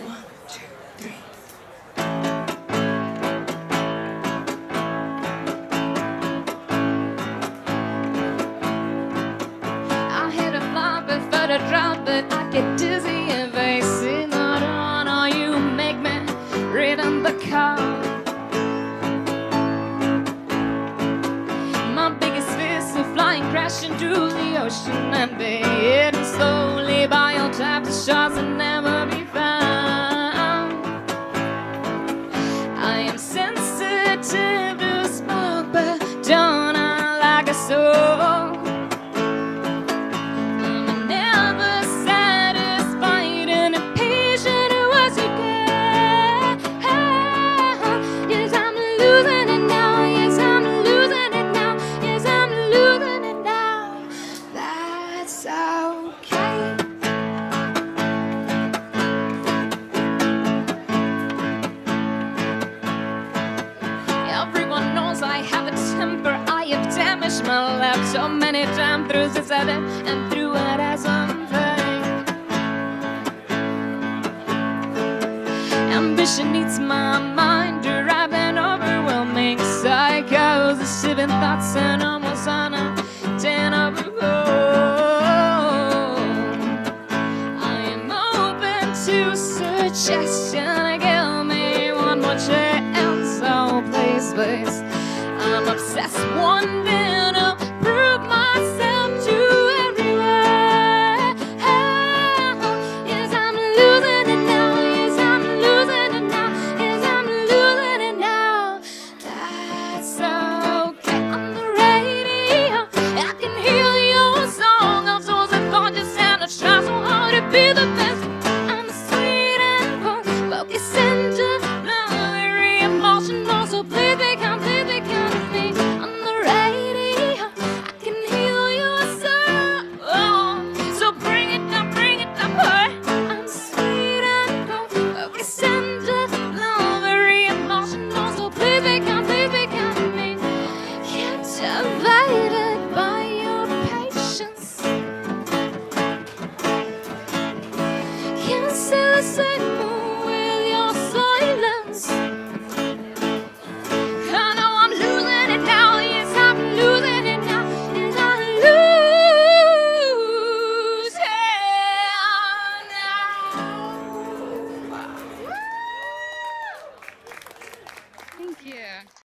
One, two, three. I hit a drop it, I get dizzy not on. You make me. My biggest flying, crashing through the ocean and be hidden I have my life so many times through society and through it as something. Ambition needs my mind, driving overwhelming psychos, the shivering thoughts and almost on a tenable. I am open to suggestion. I get till the